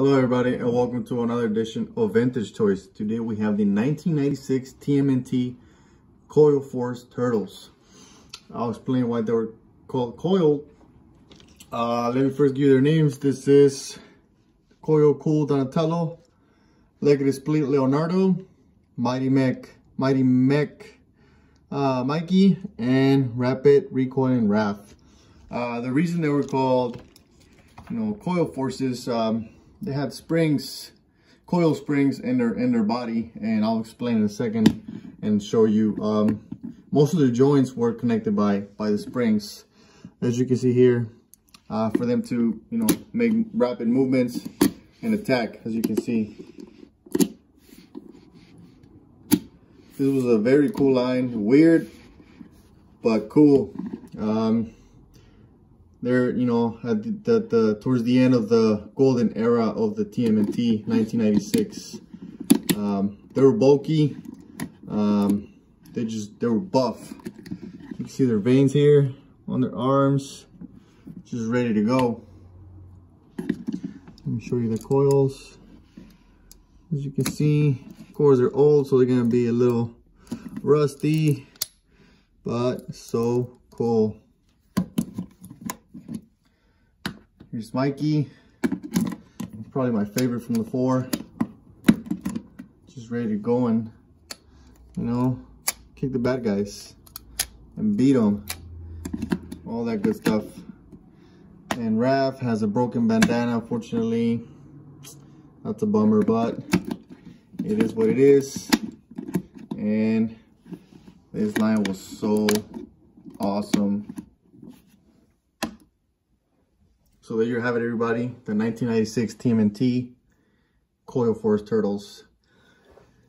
Hello everybody and welcome to another edition of Vintage Toys. Today we have the 1996 TMNT Coil Force Turtles. I'll explain why they were called Coil. Uh, let me first give you their names. This is Coil Cool Donatello, Legged Split Leonardo, Mighty Mech, Mighty Mech uh, Mikey, and Rapid Recoiling Raph. Uh, the reason they were called, you know, Coil Forces, um, they had springs, coil springs in their in their body, and I'll explain in a second and show you. Um, most of the joints were connected by by the springs, as you can see here, uh, for them to you know make rapid movements and attack, as you can see. This was a very cool line, weird, but cool. Um, they're you know at the, the, towards the end of the golden era of the TMNT 1996 um, they were bulky. Um, they just they were buff. You can see their veins here on their arms. Just ready to go. Let me show you the coils. As you can see cores are old so they're gonna be a little rusty but so cool Here's Mikey. Probably my favorite from the four. Just ready to go and, you know, kick the bad guys and beat them. All that good stuff. And Raph has a broken bandana, unfortunately. That's a bummer, but it is what it is. And this line was so awesome. So there you have it, everybody. The 1996 TMNT Coil Force Turtles.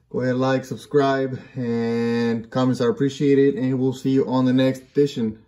Go ahead, like, subscribe, and comments are appreciated. And we'll see you on the next edition.